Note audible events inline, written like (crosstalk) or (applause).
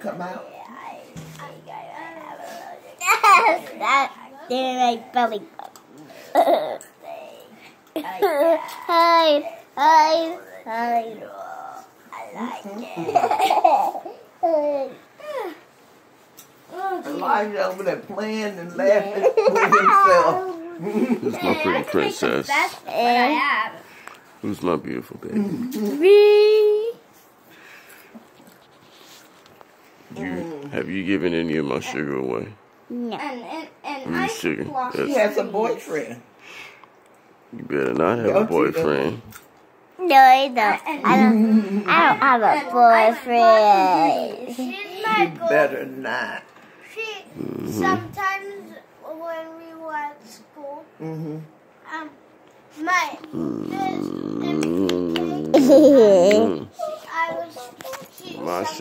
come out. that did my belly button. hi, hi, hi. I like it. Elijah over there playing and laughing with himself. (laughs) Who's my pretty princess? That's what I have. Who's my beautiful baby? (laughs) You have you given any of my sugar away? No. And and and Mm, I sugar. lost He That's- has a boyfriend. You better not have a Don't you boyfriend. No, I don't. I (laughs) don't. I don't have a boyfriend. She's my You better not. She Mm-hmm. sometimes when we were at school, Mm-hmm. um, my Mm, Yeah. mm. I was she My some-